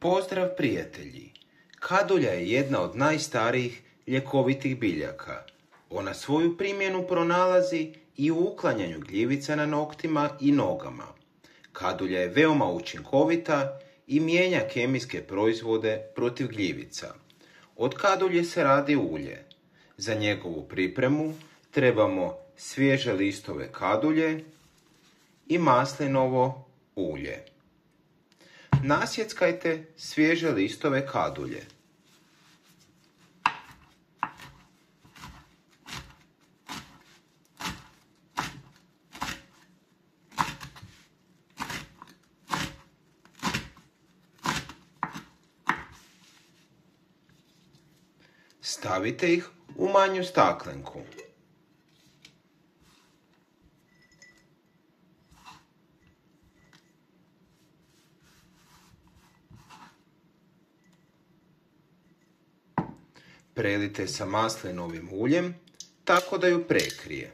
Pozdrav prijatelji! Kadulja je jedna od najstarijih ljekovitih biljaka. Ona svoju primjenu pronalazi i u uklanjanju gljivica na noktima i nogama. Kadulja je veoma učinkovita i mijenja kemijske proizvode protiv gljivica. Od kadulje se radi ulje. Za njegovu pripremu trebamo svježe listove kadulje i maslinovo ulje. Nasjeckajte svježe listove kadulje. Stavite ih u manju staklenku. Prelite sa maslinovim uljem tako da ju prekrije.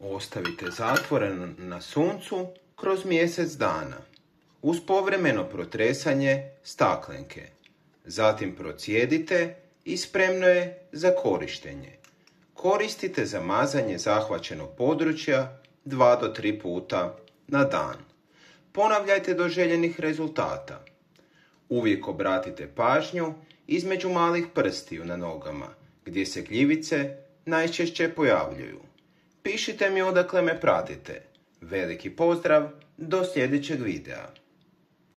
Ostavite zatvoren na suncu kroz mjesec dana uz povremeno protresanje staklenke. Zatim procijedite i spremno je za korištenje. Koristite za mazanje zahvaćenog područja 2 do 3 puta na dan. Ponavljajte do željenih rezultata. Uvijek obratite pažnju između malih prstiju na nogama, gdje se gljivice najčešće pojavljuju. Pišite mi odakle me pratite. Veliki pozdrav, do sljedećeg videa.